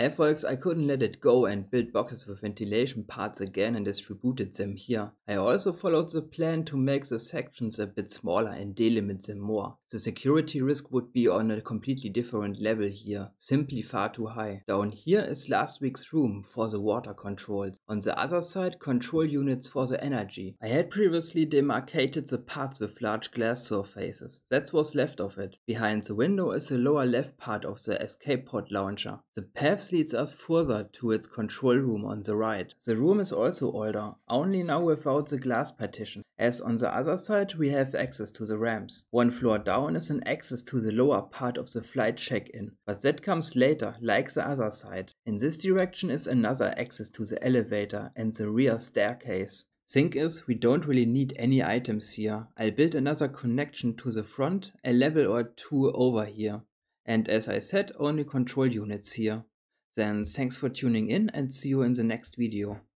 Hey folks, I couldn't let it go and build boxes with ventilation parts again and distributed them here. I also followed the plan to make the sections a bit smaller and delimit them more. The security risk would be on a completely different level here, simply far too high. Down here is last week's room for the water controls. On the other side, control units for the energy. I had previously demarcated the parts with large glass surfaces. That's what's left of it. Behind the window is the lower left part of the escape pod launcher. The paths leads us further to its control room on the right. The room is also older, only now without the glass partition, as on the other side we have access to the ramps. One floor down is an access to the lower part of the flight check-in, but that comes later, like the other side. In this direction is another access to the elevator and the rear staircase. Thing is, we don't really need any items here. I'll build another connection to the front, a level or two over here. And as I said, only control units here. Then thanks for tuning in and see you in the next video.